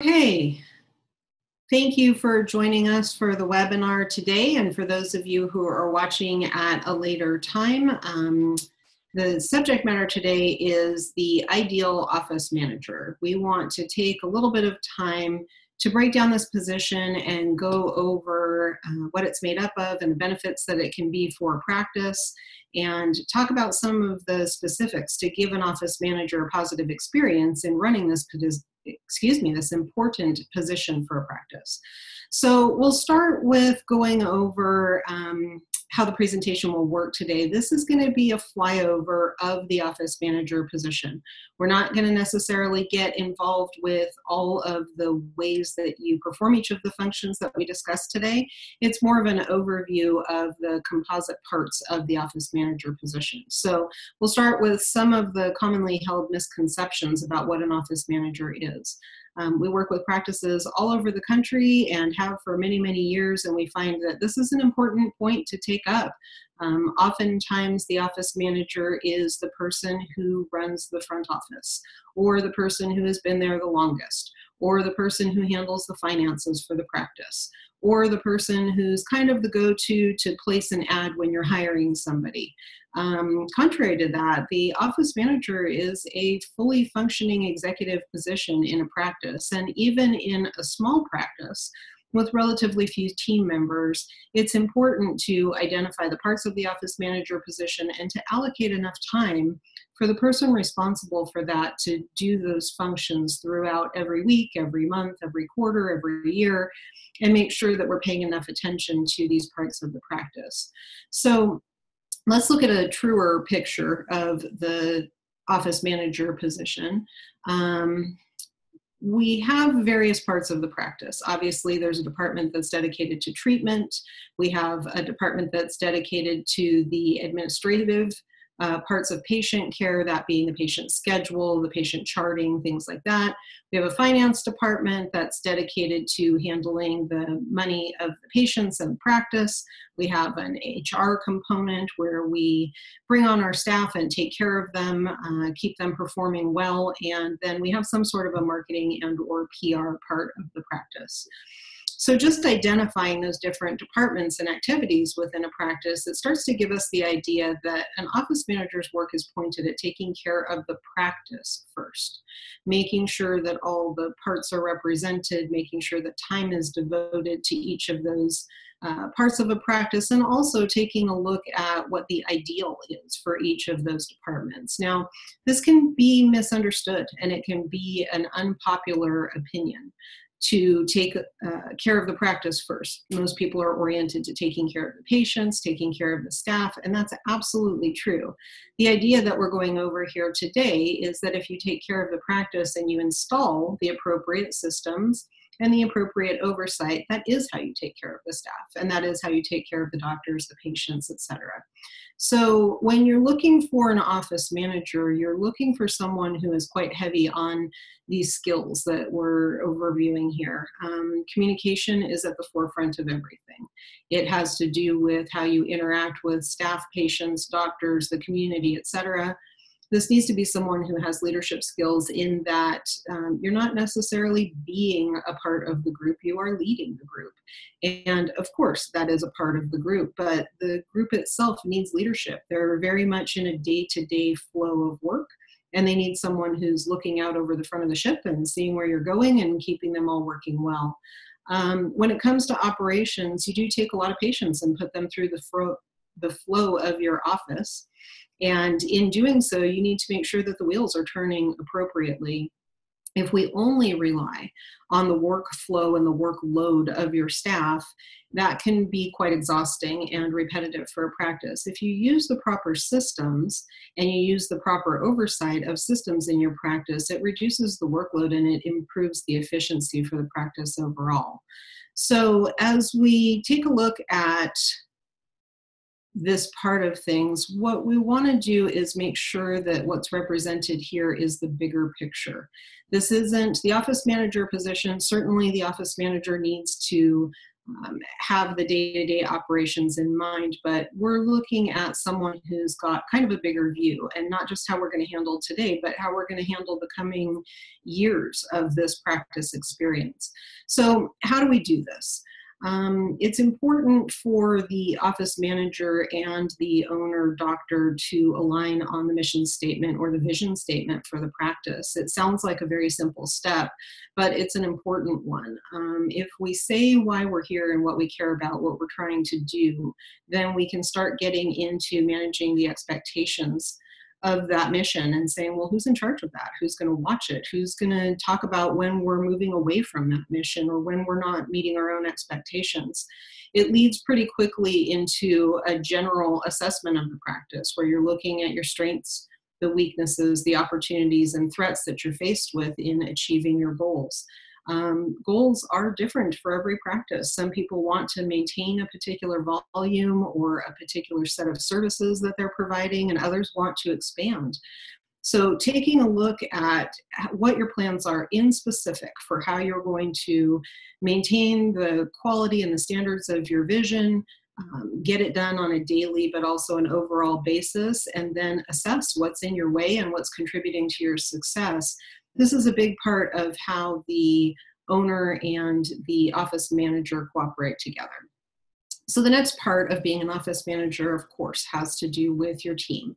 Okay, thank you for joining us for the webinar today. And for those of you who are watching at a later time, um, the subject matter today is the ideal office manager. We want to take a little bit of time to break down this position and go over uh, what it's made up of and the benefits that it can be for practice and talk about some of the specifics to give an office manager a positive experience in running this excuse me this important position for a practice. So we'll start with going over um, how the presentation will work today. This is going to be a flyover of the office manager position. We're not going to necessarily get involved with all of the ways that you perform each of the functions that we discussed today. It's more of an overview of the composite parts of the office manager position. So we'll start with some of the commonly held misconceptions about what an office manager is. Um, we work with practices all over the country and have for many, many years, and we find that this is an important point to take up. Um, oftentimes, the office manager is the person who runs the front office, or the person who has been there the longest, or the person who handles the finances for the practice, or the person who's kind of the go to to place an ad when you're hiring somebody. Um, contrary to that, the office manager is a fully functioning executive position in a practice, and even in a small practice with relatively few team members, it's important to identify the parts of the office manager position and to allocate enough time for the person responsible for that to do those functions throughout every week, every month, every quarter, every year, and make sure that we're paying enough attention to these parts of the practice. So let's look at a truer picture of the office manager position. Um, we have various parts of the practice. Obviously, there's a department that's dedicated to treatment. We have a department that's dedicated to the administrative uh, parts of patient care, that being the patient schedule, the patient charting, things like that. We have a finance department that's dedicated to handling the money of the patients and practice. We have an HR component where we bring on our staff and take care of them, uh, keep them performing well, and then we have some sort of a marketing and or PR part of the practice. So just identifying those different departments and activities within a practice, it starts to give us the idea that an office manager's work is pointed at taking care of the practice first, making sure that all the parts are represented, making sure that time is devoted to each of those uh, parts of a practice and also taking a look at what the ideal is for each of those departments. Now, this can be misunderstood and it can be an unpopular opinion to take uh, care of the practice first. Most people are oriented to taking care of the patients, taking care of the staff, and that's absolutely true. The idea that we're going over here today is that if you take care of the practice and you install the appropriate systems and the appropriate oversight, that is how you take care of the staff, and that is how you take care of the doctors, the patients, etc. So when you're looking for an office manager, you're looking for someone who is quite heavy on these skills that we're overviewing here. Um, communication is at the forefront of everything. It has to do with how you interact with staff, patients, doctors, the community, etc this needs to be someone who has leadership skills in that um, you're not necessarily being a part of the group, you are leading the group. And of course, that is a part of the group, but the group itself needs leadership. They're very much in a day to day flow of work. And they need someone who's looking out over the front of the ship and seeing where you're going and keeping them all working well. Um, when it comes to operations, you do take a lot of patients and put them through the, fro- the flow of your office. And in doing so, you need to make sure that the wheels are turning appropriately. If we only rely on the workflow and the workload of your staff, that can be quite exhausting and repetitive for a practice. If you use the proper systems and you use the proper oversight of systems in your practice, it reduces the workload and it improves the efficiency for the practice overall. So, as we take a look at this part of things, what we want to do is make sure that what's represented here is the bigger picture. This isn't the office manager position. Certainly, the office manager needs to um, have the day-to-day operations in mind, but we're looking at someone who's got kind of a bigger view and not just how we're going to handle today, but how we're going to handle the coming years of this practice experience. So how do we do this? Um, it's important for the office manager and the owner doctor to align on the mission statement or the vision statement for the practice. It sounds like a very simple step, but it's an important one. Um, if we say why we're here and what we care about, what we're trying to do, then we can start getting into managing the expectations of that mission and saying, well, who's in charge of that? Who's going to watch it? Who's going to talk about when we're moving away from that mission or when we're not meeting our own expectations? It leads pretty quickly into a general assessment of the practice where you're looking at your strengths, the weaknesses, the opportunities, and threats that you're faced with in achieving your goals. Um, goals are different for every practice. Some people want to maintain a particular volume or a particular set of services that they're providing, and others want to expand. So, taking a look at what your plans are in specific for how you're going to maintain the quality and the standards of your vision, um, get it done on a daily but also an overall basis, and then assess what's in your way and what's contributing to your success this is a big part of how the owner and the office manager cooperate together. So the next part of being an office manager, of course, has to do with your team.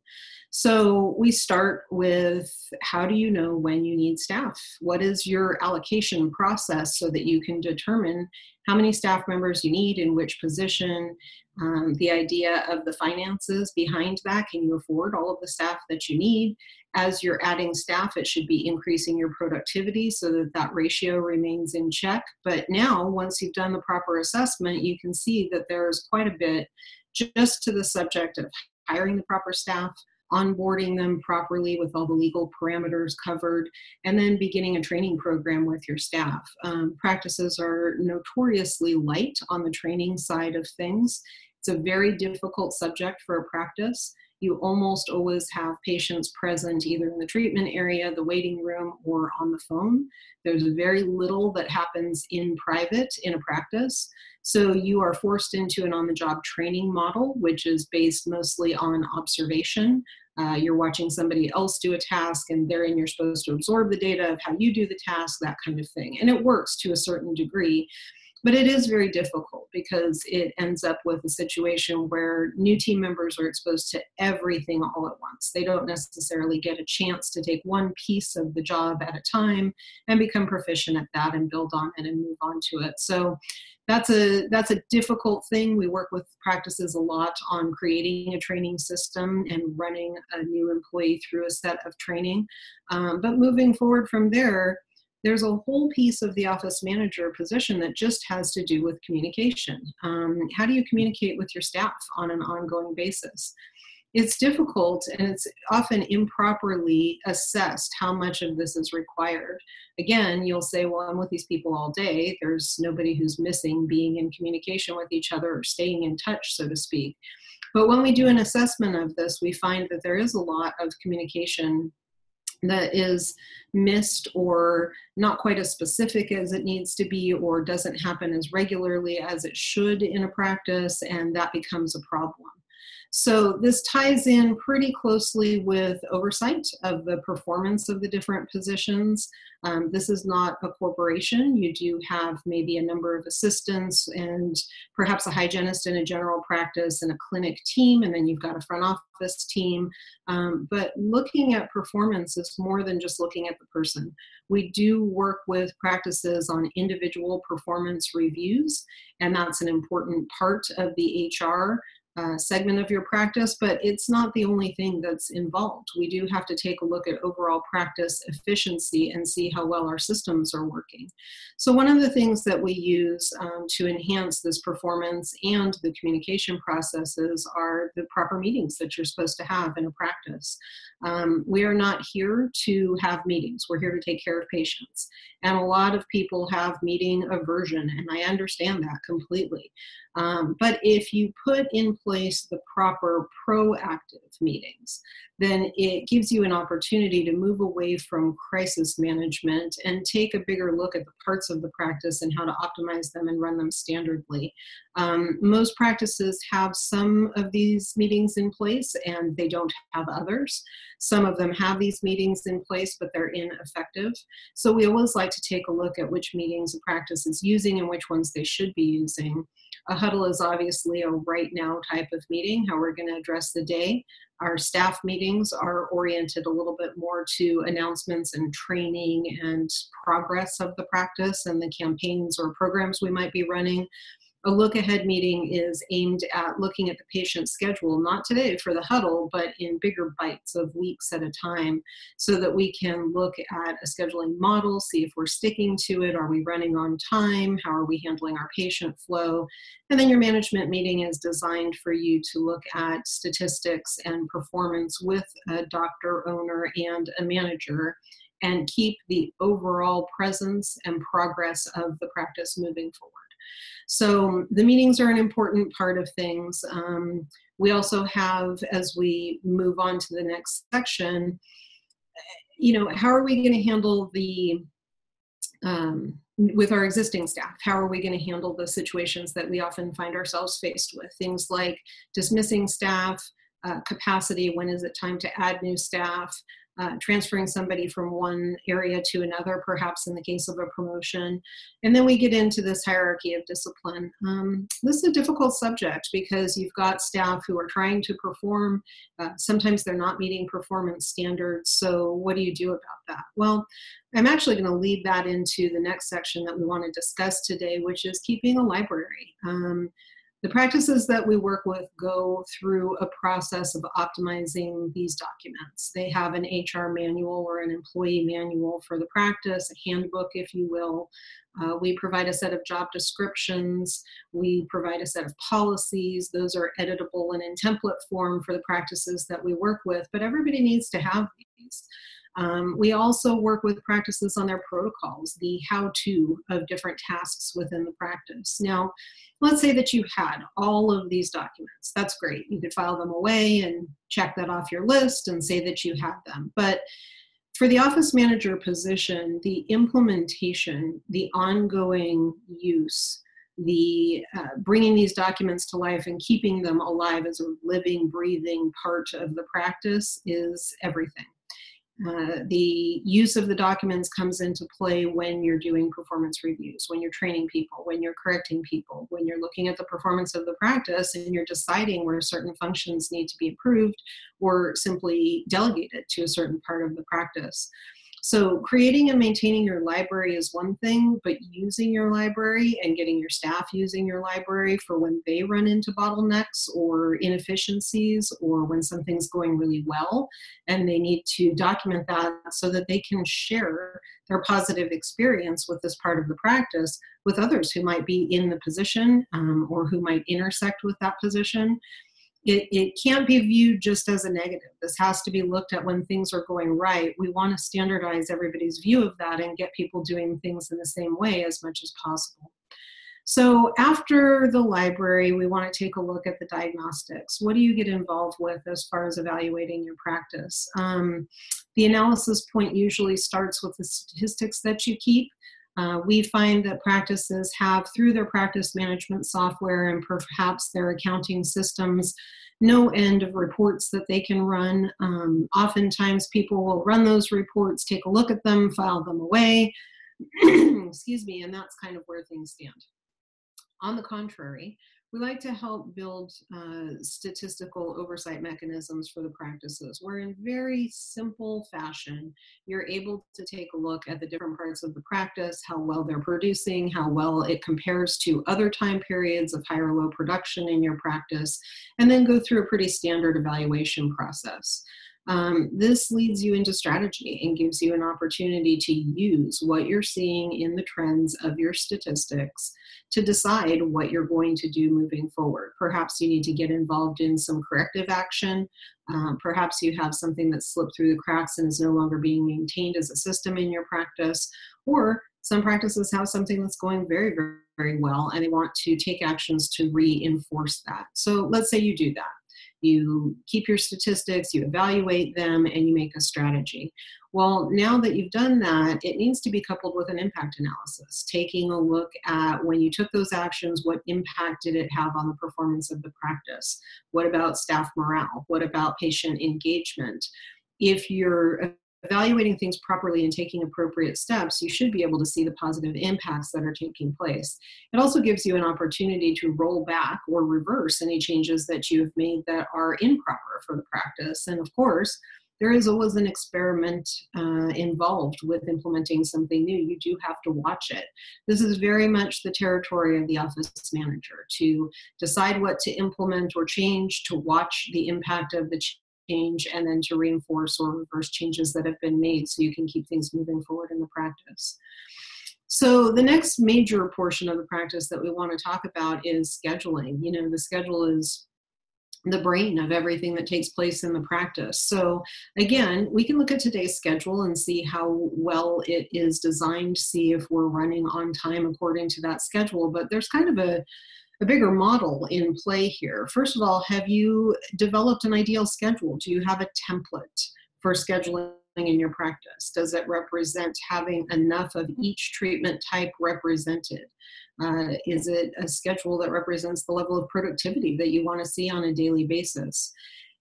So we start with how do you know when you need staff? What is your allocation process so that you can determine how many staff members you need in which position, um, the idea of the finances behind that. Can you afford all of the staff that you need? As you're adding staff, it should be increasing your productivity so that that ratio remains in check. But now, once you've done the proper assessment, you can see that there's quite a bit just to the subject of hiring the proper staff, onboarding them properly with all the legal parameters covered, and then beginning a training program with your staff. Um, practices are notoriously light on the training side of things. It's a very difficult subject for a practice. You almost always have patients present either in the treatment area, the waiting room, or on the phone. There's very little that happens in private in a practice. So you are forced into an on the job training model, which is based mostly on observation, uh, you're watching somebody else do a task and therein you're supposed to absorb the data of how you do the task, that kind of thing. And it works to a certain degree. But it is very difficult because it ends up with a situation where new team members are exposed to everything all at once. They don't necessarily get a chance to take one piece of the job at a time and become proficient at that and build on it and move on to it. So that's a that's a difficult thing. We work with practices a lot on creating a training system and running a new employee through a set of training. Um, but moving forward from there, there's a whole piece of the office manager position that just has to do with communication. Um, how do you communicate with your staff on an ongoing basis? It's difficult and it's often improperly assessed how much of this is required. Again, you'll say, Well, I'm with these people all day. There's nobody who's missing being in communication with each other or staying in touch, so to speak. But when we do an assessment of this, we find that there is a lot of communication that is missed or not quite as specific as it needs to be or doesn't happen as regularly as it should in a practice, and that becomes a problem. So this ties in pretty closely with oversight of the performance of the different positions. Um, this is not a corporation. You do have maybe a number of assistants and perhaps a hygienist in a general practice and a clinic team, and then you've got a front office team. Um, but looking at performance is more than just looking at the person. We do work with practices on individual performance reviews, and that's an important part of the HR uh, segment of your practice, but it's not the only thing that's involved. We do have to take a look at overall practice efficiency and see how well our systems are working. So, one of the things that we use um, to enhance this performance and the communication processes are the proper meetings that you're supposed to have in a practice. Um, we are not here to have meetings, we're here to take care of patients. And a lot of people have meeting aversion, and I understand that completely. Um, but if you put in place the proper proactive meetings, then it gives you an opportunity to move away from crisis management and take a bigger look at the parts of the practice and how to optimize them and run them standardly. Um, most practices have some of these meetings in place and they don't have others. Some of them have these meetings in place, but they're ineffective. So we always like to take a look at which meetings a practice is using and which ones they should be using. A huddle is obviously a right now type of meeting, how we're going to address the day. Our staff meetings are oriented a little bit more to announcements and training and progress of the practice and the campaigns or programs we might be running. A look ahead meeting is aimed at looking at the patient's schedule, not today for the huddle, but in bigger bites of weeks at a time, so that we can look at a scheduling model, see if we're sticking to it, are we running on time, how are we handling our patient flow. And then your management meeting is designed for you to look at statistics and performance with a doctor, owner, and a manager and keep the overall presence and progress of the practice moving forward. So the meetings are an important part of things. Um, we also have, as we move on to the next section, you know, how are we going to handle the um, with our existing staff? How are we going to handle the situations that we often find ourselves faced with? Things like dismissing staff, uh, capacity, when is it time to add new staff, uh, transferring somebody from one area to another, perhaps in the case of a promotion. And then we get into this hierarchy of discipline. Um, this is a difficult subject because you've got staff who are trying to perform. Uh, sometimes they're not meeting performance standards. So, what do you do about that? Well, I'm actually going to lead that into the next section that we want to discuss today, which is keeping a library. Um, the practices that we work with go through a process of optimizing these documents. They have an HR manual or an employee manual for the practice, a handbook, if you will. Uh, we provide a set of job descriptions. We provide a set of policies. Those are editable and in template form for the practices that we work with, but everybody needs to have these. Um, we also work with practices on their protocols, the how to of different tasks within the practice. Now, let's say that you had all of these documents. That's great. You could file them away and check that off your list and say that you have them. But for the office manager position, the implementation, the ongoing use, the uh, bringing these documents to life and keeping them alive as a living, breathing part of the practice is everything. Uh, the use of the documents comes into play when you're doing performance reviews, when you're training people, when you're correcting people, when you're looking at the performance of the practice and you're deciding where certain functions need to be improved or simply delegated to a certain part of the practice. So creating and maintaining your library is one thing, but using your library and getting your staff using your library for when they run into bottlenecks or inefficiencies or when something's going really well and they need to document that so that they can share their positive experience with this part of the practice with others who might be in the position um, or who might intersect with that position it, it can't be viewed just as a negative. This has to be looked at when things are going right. We want to standardize everybody's view of that and get people doing things in the same way as much as possible. So, after the library, we want to take a look at the diagnostics. What do you get involved with as far as evaluating your practice? Um, the analysis point usually starts with the statistics that you keep. Uh, we find that practices have, through their practice management software and perhaps their accounting systems, no end of reports that they can run. Um, oftentimes, people will run those reports, take a look at them, file them away. Excuse me, and that's kind of where things stand. On the contrary, we like to help build uh, statistical oversight mechanisms for the practices. Where in very simple fashion. You're able to take a look at the different parts of the practice how well they're producing how well it compares to other time periods of high or low production in your practice and then go through a pretty standard evaluation process um, this leads you into strategy and gives you an opportunity to use what you're seeing in the trends of your statistics to decide what you're going to do moving forward. Perhaps you need to get involved in some corrective action. Um, perhaps you have something that slipped through the cracks and is no longer being maintained as a system in your practice, or some practices have something that's going very, very, very well and they want to take actions to reinforce that. So let's say you do that you keep your statistics, you evaluate them, and you make a strategy. Well, now that you've done that, it needs to be coupled with an impact analysis, taking a look at when you took those actions, what impact did it have on the performance of the practice? What about staff morale? What about patient engagement? If you're evaluating things properly and taking appropriate steps, you should be able to see the positive impacts that are taking place. It also gives you an opportunity to roll back or reverse any changes that you have made that are improper for the practice. And of course, there is always an experiment uh, involved with implementing something new. You do have to watch it. This is very much the territory of the office manager to decide what to implement or change, to watch the impact of the change, and then to reinforce or reverse changes that have been made so you can keep things moving forward in the practice. So the next major portion of the practice that we want to talk about is scheduling. You know, the schedule is the brain of everything that takes place in the practice. So, again, we can look at today's schedule and see how well it is designed, see if we're running on time according to that schedule. But there's kind of a, a bigger model in play here. First of all, have you developed an ideal schedule? Do you have a template for scheduling? in your practice? Does it represent having enough of each treatment type represented? Uh, is it a schedule that represents the level of productivity that you want to see on a daily basis?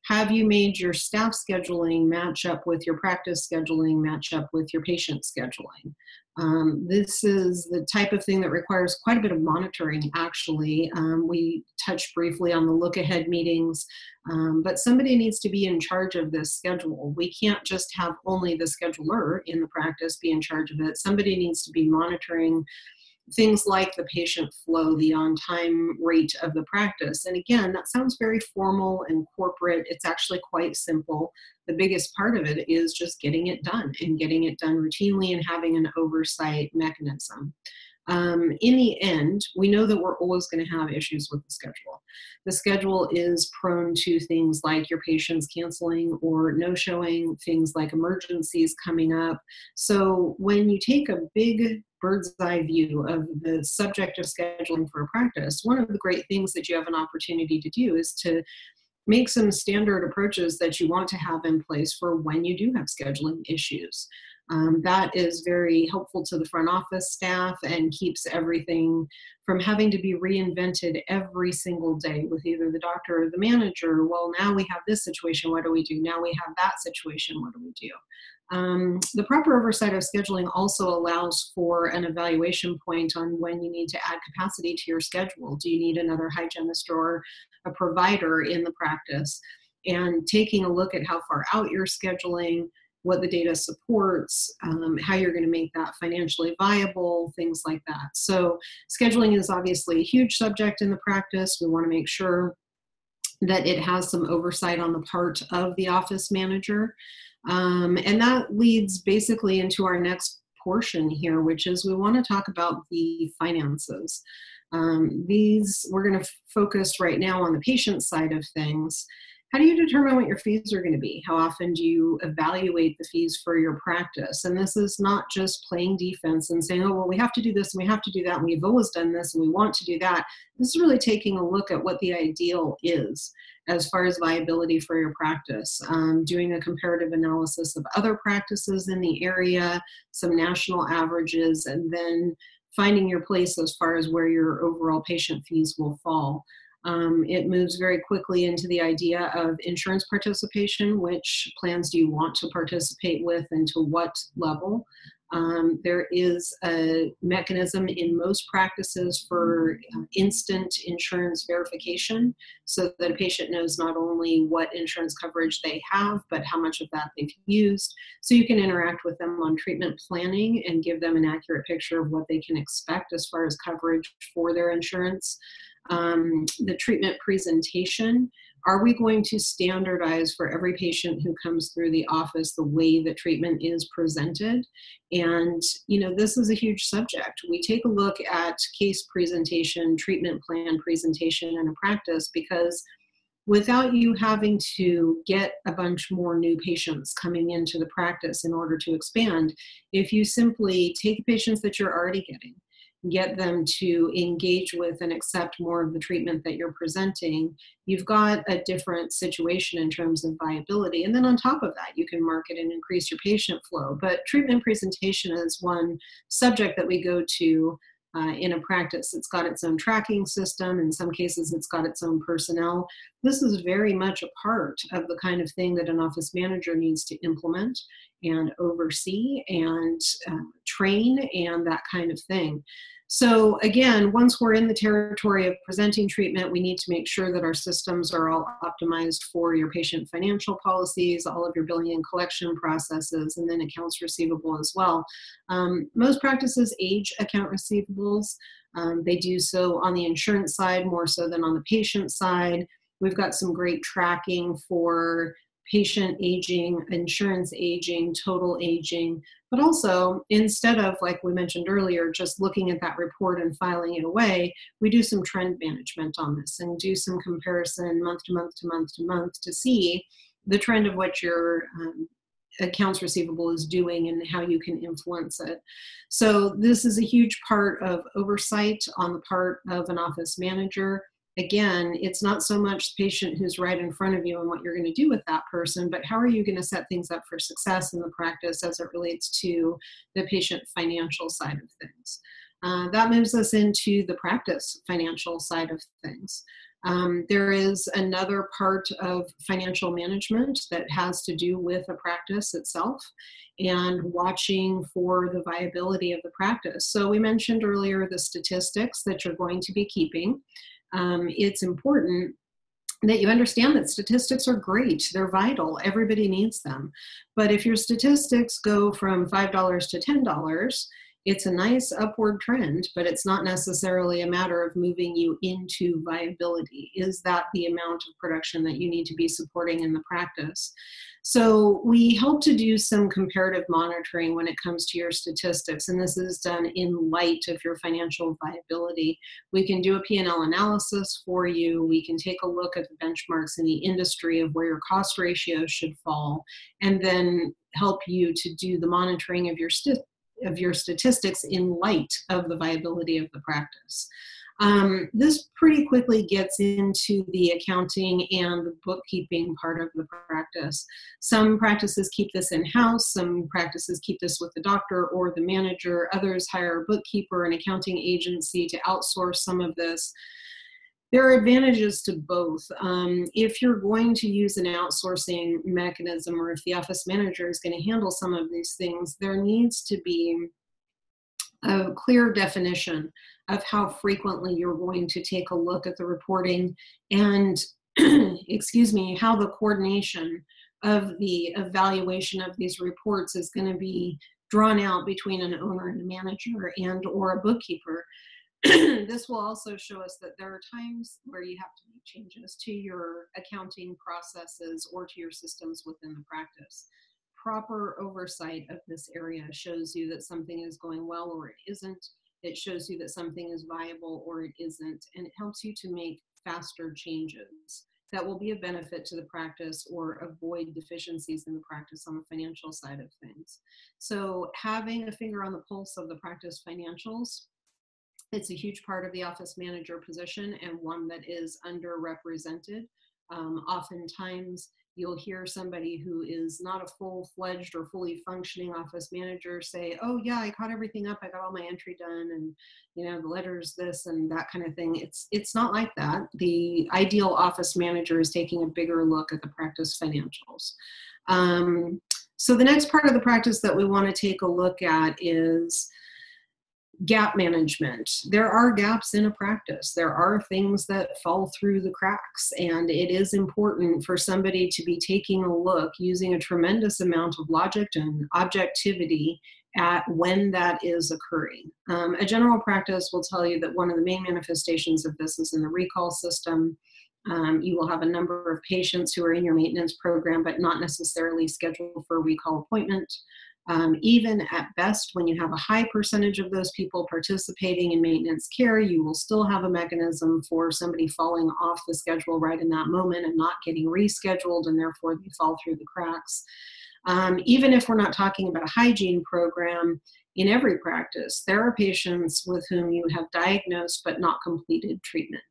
Have you made your staff scheduling match up with your practice scheduling, match up with your patient scheduling? Um, this is the type of thing that requires quite a bit of monitoring, actually. Um, we touched briefly on the look ahead meetings, um, but somebody needs to be in charge of this schedule. We can't just have only the scheduler in the practice be in charge of it. Somebody needs to be monitoring things like the patient flow, the on time rate of the practice. And again, that sounds very formal and corporate. It's actually quite simple. The biggest part of it is just getting it done and getting it done routinely and having an oversight mechanism. Um, in the end, we know that we're always going to have issues with the schedule. The schedule is prone to things like your patients canceling or no showing, things like emergencies coming up. So, when you take a big bird's eye view of the subject of scheduling for a practice, one of the great things that you have an opportunity to do is to make some standard approaches that you want to have in place for when you do have scheduling issues. Um, that is very helpful to the front office staff and keeps everything from having to be reinvented every single day with either the doctor or the manager. Well, now we have this situation, what do we do? Now we have that situation, what do we do? Um, the proper oversight of scheduling also allows for an evaluation point on when you need to add capacity to your schedule. Do you need another hygienist or a provider in the practice? And taking a look at how far out you're scheduling, what the data supports, um, how you're going to make that financially viable, things like that. So, scheduling is obviously a huge subject in the practice. We want to make sure that it has some oversight on the part of the office manager. Um, and that leads basically into our next portion here, which is we want to talk about the finances. Um, these, we're going to focus right now on the patient side of things. How do you determine what your fees are going to be? How often do you evaluate the fees for your practice? And this is not just playing defense and saying, oh, well, we have to do this and we have to do that, and we've always done this and we want to do that. This is really taking a look at what the ideal is as far as viability for your practice, um, doing a comparative analysis of other practices in the area, some national averages, and then finding your place as far as where your overall patient fees will fall. Um, it moves very quickly into the idea of insurance participation. Which plans do you want to participate with and to what level? Um, there is a mechanism in most practices for uh, instant insurance verification so that a patient knows not only what insurance coverage they have, but how much of that they've used. So you can interact with them on treatment planning and give them an accurate picture of what they can expect as far as coverage for their insurance um, the treatment presentation. Are we going to standardize for every patient who comes through the office the way that treatment is presented? And, you know, this is a huge subject. We take a look at case presentation, treatment plan presentation in a practice because without you having to get a bunch more new patients coming into the practice in order to expand, if you simply take the patients that you're already getting, get them to engage with and accept more of the treatment that you're presenting, you've got a different situation in terms of viability. And then on top of that, you can market and increase your patient flow. But treatment presentation is one subject that we go to uh, in a practice. It's got its own tracking system. In some cases, it's got its own personnel. This is very much a part of the kind of thing that an office manager needs to implement and oversee and uh, train and that kind of thing. So again, once we're in the territory of presenting treatment, we need to make sure that our systems are all optimized for your patient financial policies, all of your billing and collection processes, and then accounts receivable as well. Um, most practices age account receivables. Um, they do so on the insurance side more so than on the patient side. We've got some great tracking for patient aging, insurance aging, total aging, but also instead of, like we mentioned earlier, just looking at that report and filing it away, we do some trend management on this and do some comparison month to month to month to month to see the trend of what your um, accounts receivable is doing and how you can influence it. So, this is a huge part of oversight on the part of an office manager again, it's not so much the patient who's right in front of you and what you're going to do with that person, but how are you going to set things up for success in the practice as it relates to the patient financial side of things. Uh, that moves us into the practice financial side of things. Um, there is another part of financial management that has to do with a practice itself and watching for the viability of the practice. So, we mentioned earlier the statistics that you're going to be keeping um, it's important that you understand that statistics are great. They're vital. Everybody needs them. But if your statistics go from $5 to $10 it's a nice upward trend but it's not necessarily a matter of moving you into viability is that the amount of production that you need to be supporting in the practice so we help to do some comparative monitoring when it comes to your statistics, and this is done in light of your financial viability. We can do a P&L analysis for you. We can take a look at the benchmarks in the industry of where your cost ratios should fall, and then help you to do the monitoring of your of your statistics in light of the viability of the practice. Um, this pretty quickly gets into the accounting and the bookkeeping part of the practice. Some practices keep this in house, some practices keep this with the doctor or the manager, others hire a bookkeeper, an accounting agency to outsource some of this. There are advantages to both. Um, if you're going to use an outsourcing mechanism or if the office manager is going to handle some of these things, there needs to be a clear definition of how frequently you're going to take a look at the reporting and, excuse me, how the coordination of the evaluation of these reports is going to be drawn out between an owner and a manager and or a bookkeeper. this will also show us that there are times where you have to make changes to your accounting processes or to your systems within the practice. Proper oversight of this area shows you that something is going well or it isn't it shows you that something is viable or it isn't, and it helps you to make faster changes that will be a benefit to the practice or avoid deficiencies in the practice on the financial side of things. So having a finger on the pulse of the practice financials, it's a huge part of the office manager position and one that is underrepresented. Um, oftentimes, you'll hear somebody who is not a full-fledged or fully functioning office manager say oh yeah i caught everything up. I got all my entry done and you know the letters this and that kind of thing. It's it's not like that. The ideal office manager is taking a bigger look at the practice financials. Um, so the next part of the practice that we want to take a look at is gap management. There are gaps in a practice. There are things that fall through the cracks, and it is important for somebody to be taking a look using a tremendous amount of logic and objectivity at when that is occurring. Um, a general practice will tell you that one of the main manifestations of this is in the recall system. Um, you will have a number of patients who are in your maintenance program but not necessarily scheduled for a recall appointment. Um, even at best, when you have a high percentage of those people participating in maintenance care, you will still have a mechanism for somebody falling off the schedule right in that moment and not getting rescheduled, and therefore they fall through the cracks. Um, even if we're not talking about a hygiene program, in every practice, there are patients with whom you have diagnosed but not completed treatment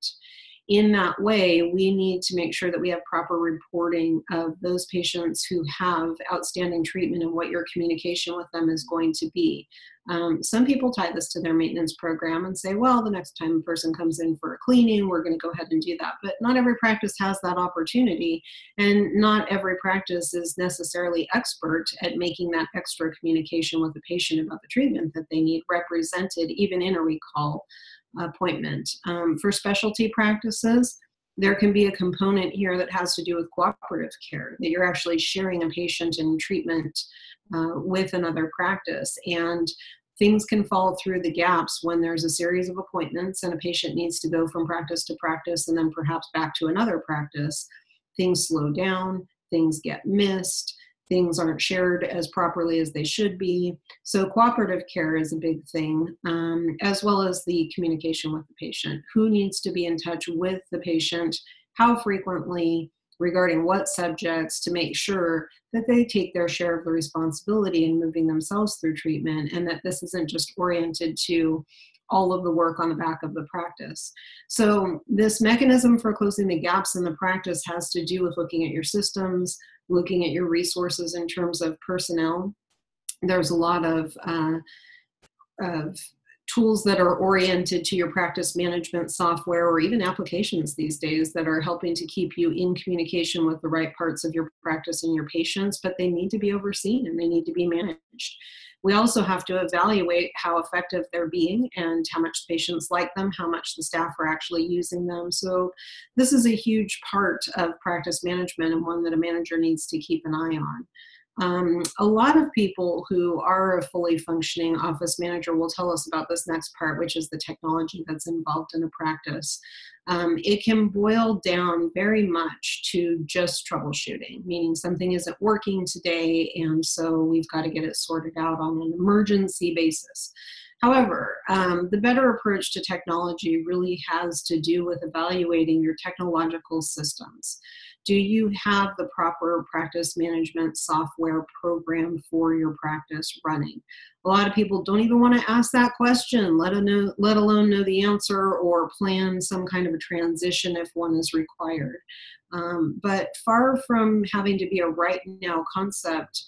in that way, we need to make sure that we have proper reporting of those patients who have outstanding treatment and what your communication with them is going to be. Um, some people tie this to their maintenance program and say, well, the next time a person comes in for a cleaning, we're going to go ahead and do that. But not every practice has that opportunity, and not every practice is necessarily expert at making that extra communication with the patient about the treatment that they need represented, even in a recall appointment. Um, for specialty practices, there can be a component here that has to do with cooperative care, that you're actually sharing a patient in treatment uh, with another practice. And things can fall through the gaps when there's a series of appointments and a patient needs to go from practice to practice and then perhaps back to another practice. Things slow down, things get missed things aren't shared as properly as they should be. So, cooperative care is a big thing, um, as well as the communication with the patient. Who needs to be in touch with the patient? How frequently? Regarding what subjects to make sure that they take their share of the responsibility in moving themselves through treatment and that this isn't just oriented to all of the work on the back of the practice. So, this mechanism for closing the gaps in the practice has to do with looking at your systems, looking at your resources in terms of personnel. There's a lot of, uh, of tools that are oriented to your practice management software or even applications these days that are helping to keep you in communication with the right parts of your practice and your patients, but they need to be overseen and they need to be managed. We also have to evaluate how effective they're being and how much patients like them, how much the staff are actually using them. So, this is a huge part of practice management and one that a manager needs to keep an eye on. Um, a lot of people who are a fully functioning office manager will tell us about this next part, which is the technology that's involved in a practice. Um, it can boil down very much to just troubleshooting, meaning something isn't working today, and so we've got to get it sorted out on an emergency basis. However, um, the better approach to technology really has to do with evaluating your technological systems do you have the proper practice management software program for your practice running? A lot of people don't even want to ask that question, let, let alone know the answer or plan some kind of a transition if one is required. Um, but far from having to be a right now concept,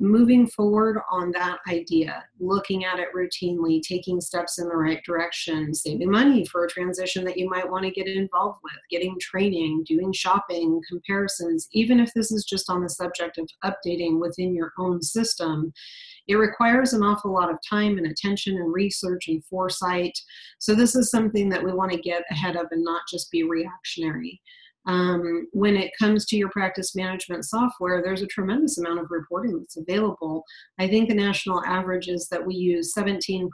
moving forward on that idea, looking at it routinely, taking steps in the right direction, saving money for a transition that you might want to get involved with, getting training, doing shopping, comparisons, even if this is just on the subject of updating within your own system. It requires an awful lot of time and attention and research and foresight. So, this is something that we want to get ahead of and not just be reactionary. Um, when it comes to your practice management software, there's a tremendous amount of reporting that's available. I think the national average is that we use 17%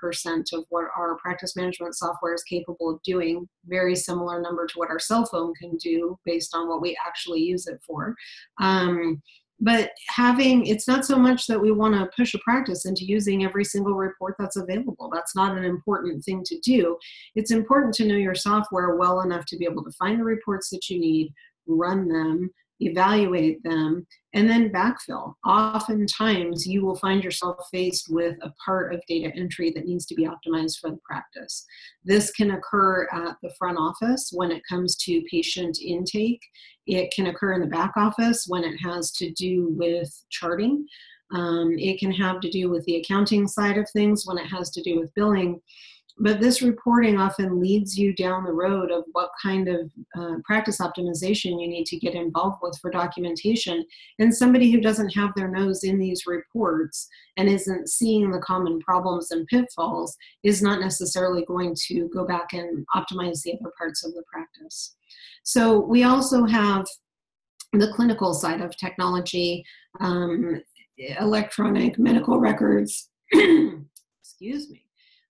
of what our practice management software is capable of doing, very similar number to what our cell phone can do based on what we actually use it for. Um, but having it's not so much that we want to push a practice into using every single report that's available that's not an important thing to do it's important to know your software well enough to be able to find the reports that you need run them evaluate them, and then backfill. Oftentimes, you will find yourself faced with a part of data entry that needs to be optimized for the practice. This can occur at the front office when it comes to patient intake, it can occur in the back office when it has to do with charting. Um, it can have to do with the accounting side of things when it has to do with billing but this reporting often leads you down the road of what kind of uh, practice optimization you need to get involved with for documentation. And somebody who doesn't have their nose in these reports and isn't seeing the common problems and pitfalls is not necessarily going to go back and optimize the other parts of the practice. So we also have the clinical side of technology, um, electronic medical records. excuse me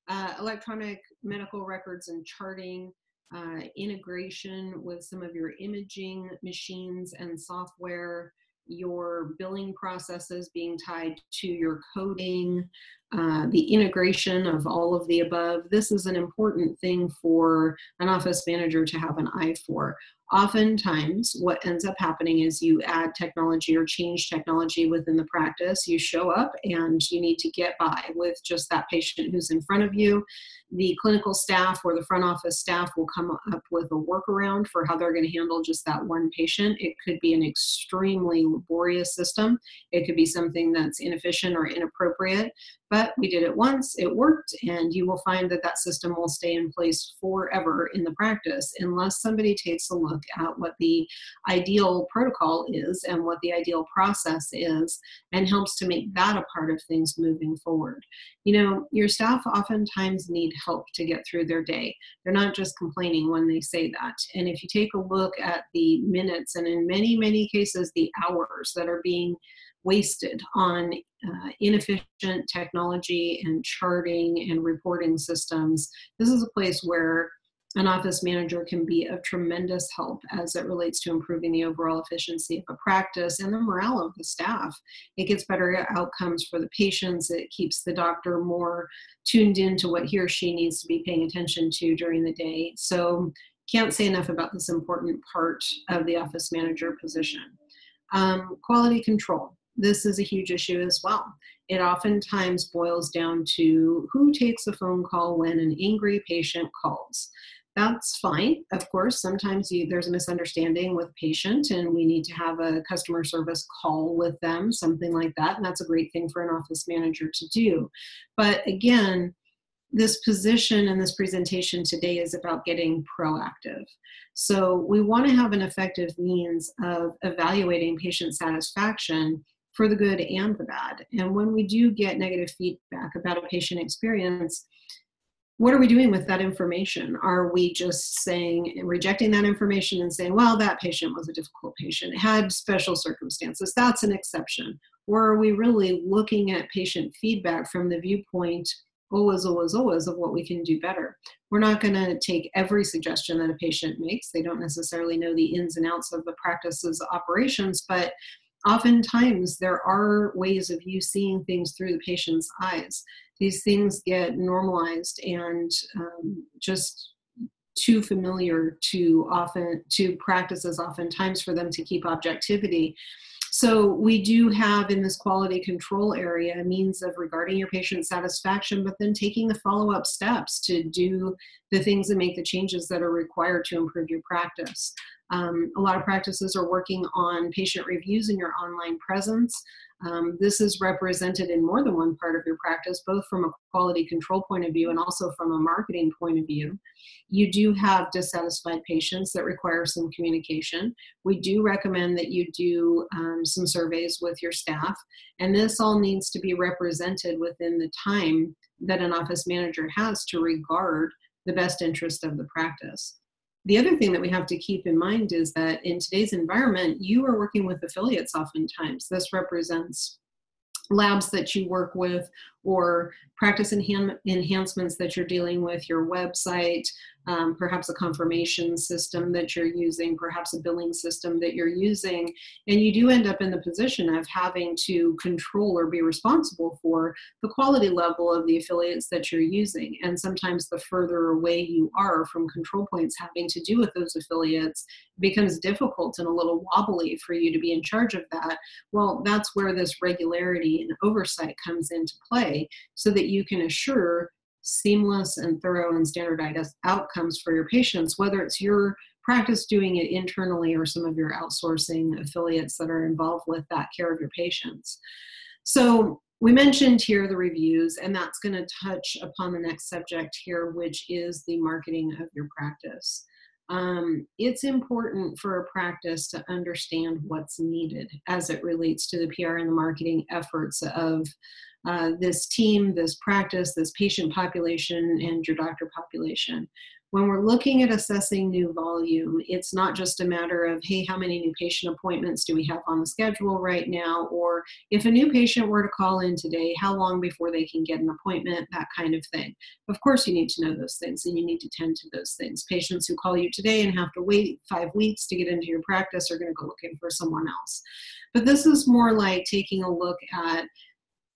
uh, electronic medical records and charting, uh, integration with some of your imaging machines and software, your billing processes being tied to your coding, uh, the integration of all of the above. This is an important thing for an office manager to have an eye for. Oftentimes what ends up happening is you add technology or change technology within the practice. You show up and you need to get by with just that patient who's in front of you. The clinical staff or the front office staff will come up with a workaround for how they're going to handle just that one patient. It could be an extremely laborious system. It could be something that's inefficient or inappropriate but we did it once, it worked, and you will find that that system will stay in place forever in the practice unless somebody takes a look at what the ideal protocol is and what the ideal process is and helps to make that a part of things moving forward. You know, your staff oftentimes need help to get through their day. They're not just complaining when they say that. And if you take a look at the minutes and in many, many cases, the hours that are being wasted on uh, inefficient technology and charting and reporting systems. This is a place where an office manager can be of tremendous help as it relates to improving the overall efficiency of a practice and the morale of the staff. It gets better outcomes for the patients. It keeps the doctor more tuned into what he or she needs to be paying attention to during the day. So, can't say enough about this important part of the office manager position. Um, quality control this is a huge issue as well. It oftentimes boils down to who takes a phone call when an angry patient calls. That's fine. Of course, sometimes you, there's a misunderstanding with patient and we need to have a customer service call with them, something like that. And that's a great thing for an office manager to do. But again, this position and this presentation today is about getting proactive. So we want to have an effective means of evaluating patient satisfaction for the good and the bad. And when we do get negative feedback about a patient experience, what are we doing with that information? Are we just saying, rejecting that information and saying, well, that patient was a difficult patient, had special circumstances, that's an exception? Or are we really looking at patient feedback from the viewpoint, oh, always, oh, always, oh, always, of what we can do better? We're not going to take every suggestion that a patient makes. They don't necessarily know the ins and outs of the practice's operations, but oftentimes there are ways of you seeing things through the patient's eyes. These things get normalized and um, just too familiar to often to practices oftentimes for them to keep objectivity so we do have in this quality control area a means of regarding your patient satisfaction but then taking the follow-up steps to do the things that make the changes that are required to improve your practice um, a lot of practices are working on patient reviews and your online presence. Um, this is represented in more than one part of your practice, both from a quality control point of view and also from a marketing point of view. You do have dissatisfied patients that require some communication. We do recommend that you do um, some surveys with your staff, and this all needs to be represented within the time that an office manager has to regard the best interest of the practice the other thing that we have to keep in mind is that in today's environment, you are working with affiliates oftentimes. This represents labs that you work with or practice enhan- enhancements that you're dealing with, your website, um, perhaps a confirmation system that you're using, perhaps a billing system that you're using, and you do end up in the position of having to control or be responsible for the quality level of the affiliates that you're using. And sometimes the further away you are from control points having to do with those affiliates becomes difficult and a little wobbly for you to be in charge of that. Well, that's where this regularity and oversight comes into play so that you can assure seamless and thorough and standardized outcomes for your patients, whether it's your practice doing it internally or some of your outsourcing affiliates that are involved with that care of your patients. So we mentioned here the reviews, and that's going to touch upon the next subject here, which is the marketing of your practice. Um, it's important for a practice to understand what's needed as it relates to the PR and the marketing efforts of uh, this team, this practice, this patient population, and your doctor population. When we're looking at assessing new volume, it's not just a matter of, hey, how many new patient appointments do we have on the schedule right now? Or if a new patient were to call in today, how long before they can get an appointment? That kind of thing. Of course, you need to know those things and you need to tend to those things. Patients who call you today and have to wait five weeks to get into your practice are going to go looking for someone else. But this is more like taking a look at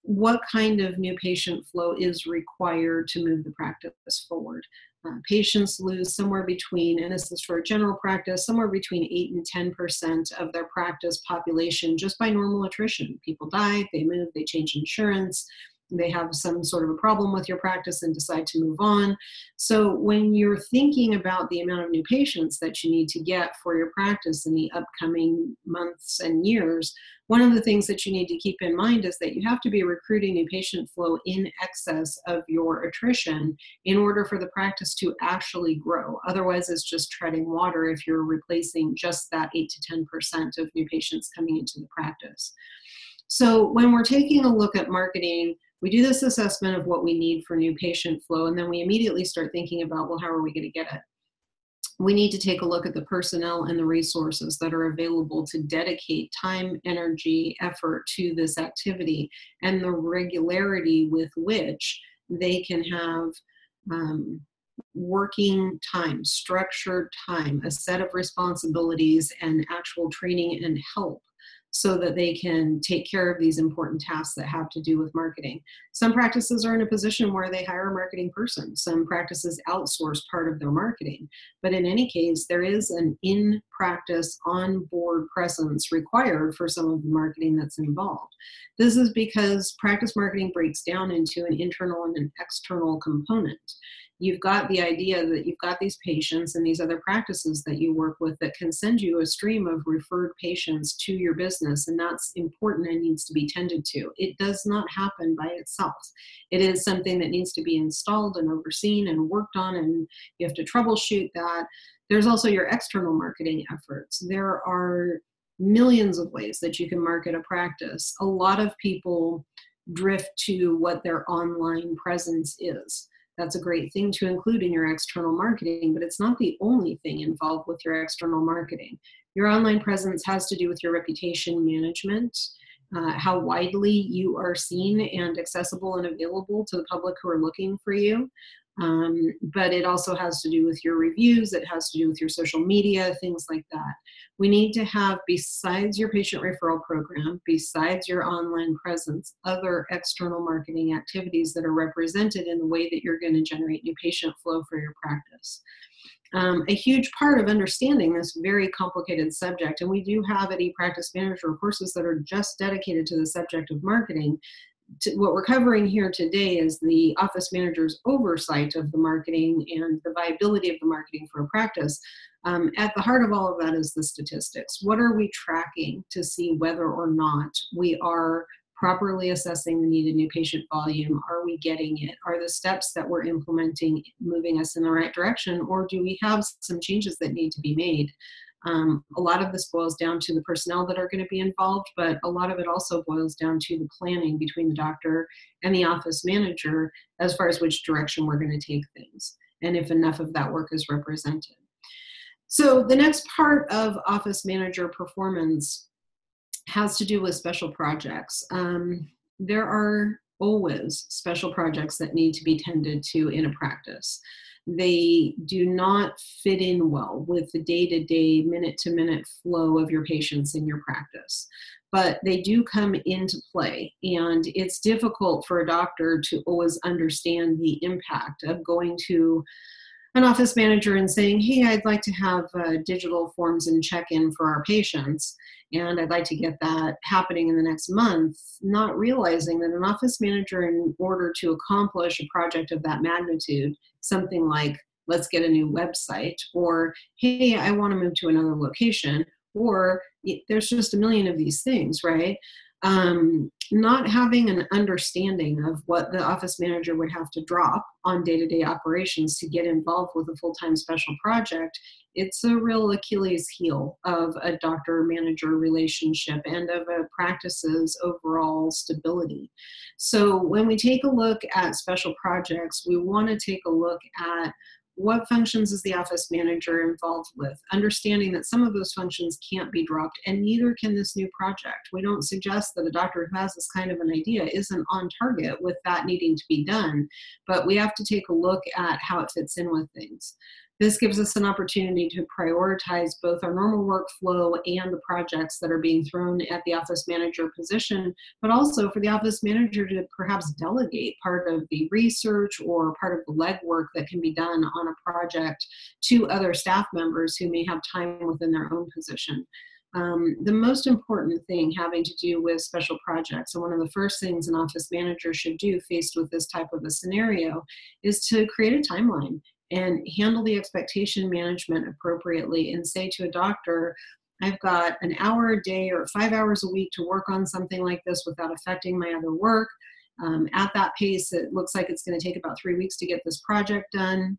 what kind of new patient flow is required to move the practice forward. Uh, patients lose somewhere between, and this is for general practice, somewhere between 8 and 10% of their practice population just by normal attrition. People die, they move, they change insurance, they have some sort of a problem with your practice and decide to move on. So, when you're thinking about the amount of new patients that you need to get for your practice in the upcoming months and years, one of the things that you need to keep in mind is that you have to be recruiting new patient flow in excess of your attrition in order for the practice to actually grow. Otherwise, it's just treading water if you're replacing just that 8 to 10% of new patients coming into the practice. So, when we're taking a look at marketing, we do this assessment of what we need for new patient flow, and then we immediately start thinking about, well, how are we going to get it? We need to take a look at the personnel and the resources that are available to dedicate time, energy, effort to this activity, and the regularity with which they can have um, working time, structured time, a set of responsibilities, and actual training and help so that they can take care of these important tasks that have to do with marketing. Some practices are in a position where they hire a marketing person. Some practices outsource part of their marketing. But in any case, there is an in practice, on board presence required for some of the marketing that's involved. This is because practice marketing breaks down into an internal and an external component you've got the idea that you've got these patients and these other practices that you work with that can send you a stream of referred patients to your business and that's important and needs to be tended to. It does not happen by itself. It is something that needs to be installed and overseen and worked on and you have to troubleshoot that. There's also your external marketing efforts. There are millions of ways that you can market a practice. A lot of people drift to what their online presence is that's a great thing to include in your external marketing, but it's not the only thing involved with your external marketing. Your online presence has to do with your reputation management, uh, how widely you are seen and accessible and available to the public who are looking for you. Um, but it also has to do with your reviews, it has to do with your social media, things like that. We need to have, besides your patient referral program, besides your online presence, other external marketing activities that are represented in the way that you're going to generate new patient flow for your practice. Um, a huge part of understanding this very complicated subject, and we do have at ePractice Manager courses that are just dedicated to the subject of marketing, to, what we're covering here today is the office manager's oversight of the marketing and the viability of the marketing for a practice. Um, at the heart of all of that is the statistics. What are we tracking to see whether or not we are properly assessing the needed new patient volume? Are we getting it? Are the steps that we're implementing moving us in the right direction, or do we have some changes that need to be made? Um, a lot of this boils down to the personnel that are going to be involved, but a lot of it also boils down to the planning between the doctor and the office manager as far as which direction we're going to take things and if enough of that work is represented. So, the next part of office manager performance has to do with special projects. Um, there are always special projects that need to be tended to in a practice they do not fit in well with the day to day, minute to minute flow of your patients in your practice. But they do come into play, and it's difficult for a doctor to always understand the impact of going to an office manager and saying, Hey, I'd like to have uh, digital forms and check in for our patients, and I'd like to get that happening in the next month, not realizing that an office manager, in order to accomplish a project of that magnitude, something like let's get a new website, or hey, I want to move to another location, or there's just a million of these things, right? Um, not having an understanding of what the office manager would have to drop on day-to-day operations to get involved with a full-time special project it's a real achilles heel of a doctor manager relationship and of a practice's overall stability. So when we take a look at special projects we want to take a look at what functions is the office manager involved with? Understanding that some of those functions can't be dropped and neither can this new project. We don't suggest that a doctor who has this kind of an idea isn't on target with that needing to be done but we have to take a look at how it fits in with things This gives us an opportunity to prioritize both our normal workflow and the projects that are being thrown at the office manager position, but also for the office manager to perhaps delegate part of the research or part of the legwork that can be done on a project to other staff members who may have time within their own position. Um, the most important thing having to do with special projects, and one of the first things an office manager should do faced with this type of a scenario, is to create a timeline and handle the expectation management appropriately and say to a doctor, I've got an hour a day or five hours a week to work on something like this without affecting my other work. Um, at that pace, it looks like it's going to take about three weeks to get this project done.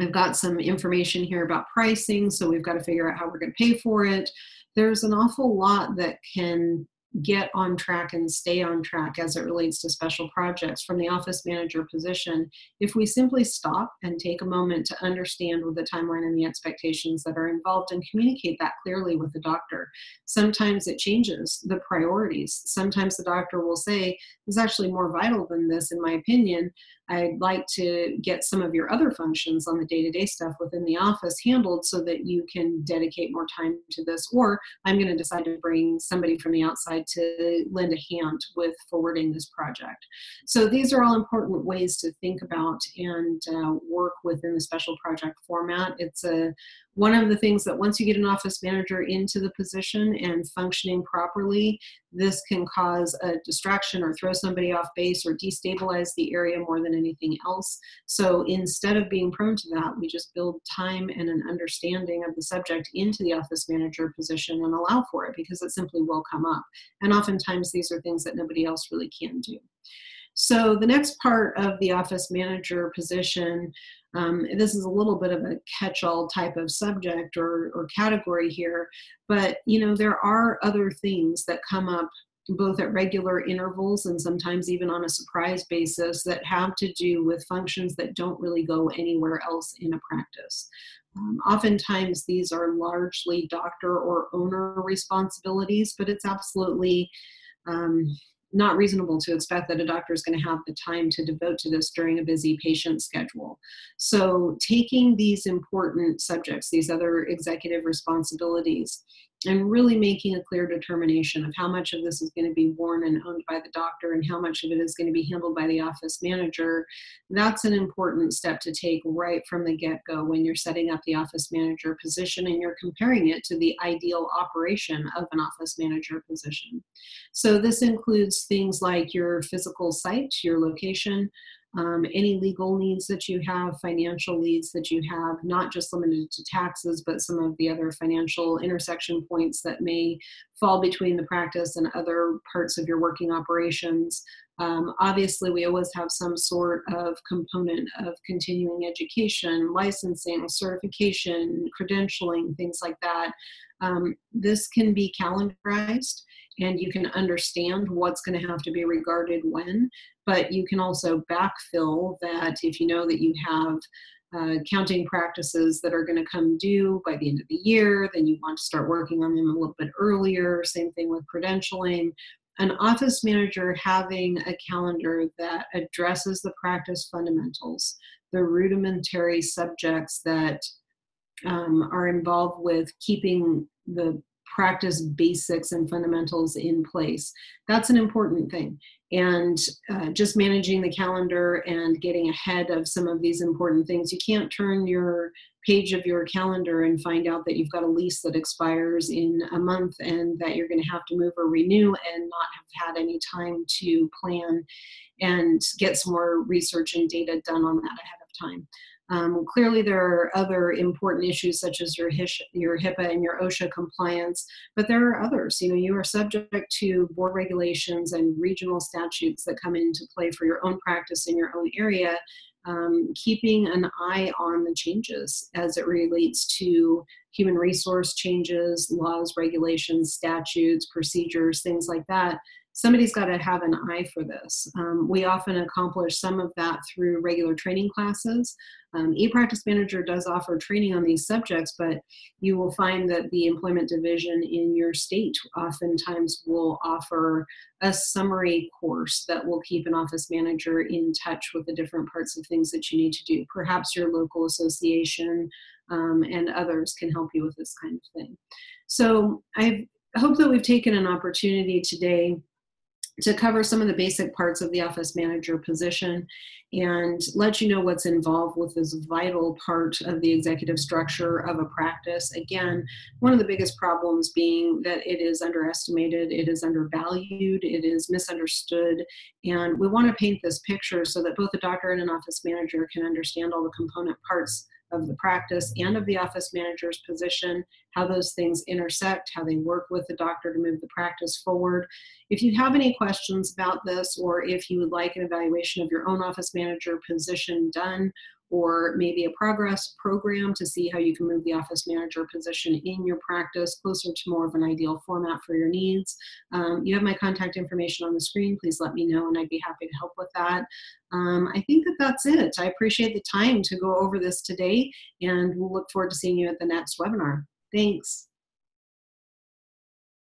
I've got some information here about pricing, so we've got to figure out how we're going to pay for it. There's an awful lot that can get on track and stay on track as it relates to special projects from the office manager position if we simply stop and take a moment to understand what the timeline and the expectations that are involved and communicate that clearly with the doctor. Sometimes it changes the priorities. Sometimes the doctor will say, is actually more vital than this, in my opinion. I'd like to get some of your other functions on the day to day stuff within the office handled so that you can dedicate more time to this. Or I'm going to decide to bring somebody from the outside to lend a hand with forwarding this project. So these are all important ways to think about and uh, work within the special project format. It's a one of the things that once you get an office manager into the position and functioning properly, this can cause a distraction or throw somebody off base or destabilize the area more than anything else. So instead of being prone to that, we just build time and an understanding of the subject into the office manager position and allow for it because it simply will come up. And oftentimes these are things that nobody else really can do. So the next part of the office manager position um, this is a little bit of a catch-all type of subject or, or category here, but you know there are other things that come up both at regular intervals and sometimes even on a surprise basis that have to do with functions that don't really go anywhere else in a practice. Um, oftentimes, these are largely doctor or owner responsibilities, but it's absolutely um, not reasonable to expect that a doctor is going to have the time to devote to this during a busy patient schedule. So, taking these important subjects, these other executive responsibilities, and really making a clear determination of how much of this is going to be worn and owned by the doctor and how much of it is going to be handled by the office manager, that's an important step to take right from the get go when you're setting up the office manager position and you're comparing it to the ideal operation of an office manager position. So, this includes things like your physical site, your location, um, any legal needs that you have, financial needs that you have, not just limited to taxes, but some of the other financial intersection points that may fall between the practice and other parts of your working operations. Um, obviously, we always have some sort of component of continuing education, licensing, certification, credentialing, things like that. Um, this can be calendarized and you can understand what's going to have to be regarded when, but you can also backfill that if you know that you have uh, counting practices that are going to come due by the end of the year, then you want to start working on them a little bit earlier. Same thing with credentialing. An office manager having a calendar that addresses the practice fundamentals, the rudimentary subjects that um, are involved with keeping the practice basics and fundamentals in place. That's an important thing. And uh, just managing the calendar and getting ahead of some of these important things. You can't turn your page of your calendar and find out that you've got a lease that expires in a month and that you're going to have to move or renew and not have had any time to plan and get some more research and data done on that ahead of time. Um, clearly, there are other important issues such as your, HISH, your HIPAA and your OSHA compliance, but there are others. You know, you are subject to board regulations and regional statutes that come into play for your own practice in your own area. Um, keeping an eye on the changes as it relates to human resource changes, laws, regulations, statutes, procedures, things like that somebody's got to have an eye for this. Um, we often accomplish some of that through regular training classes. Um, ePractice Manager does offer training on these subjects, but you will find that the employment division in your state oftentimes will offer a summary course that will keep an office manager in touch with the different parts of things that you need to do. Perhaps your local association um, and others can help you with this kind of thing. So I hope that we've taken an opportunity today to cover some of the basic parts of the office manager position and let you know what's involved with this vital part of the executive structure of a practice. Again, one of the biggest problems being that it is underestimated, it is undervalued, it is misunderstood, and we want to paint this picture so that both a doctor and an office manager can understand all the component parts of the practice and of the office manager's position, how those things intersect, how they work with the doctor to move the practice forward. If you have any questions about this, or if you would like an evaluation of your own office manager position done, or maybe a progress program to see how you can move the office manager position in your practice closer to more of an ideal format for your needs. Um, you have my contact information on the screen. Please let me know and I'd be happy to help with that. Um, I think that that's it. I appreciate the time to go over this today and we'll look forward to seeing you at the next webinar. Thanks.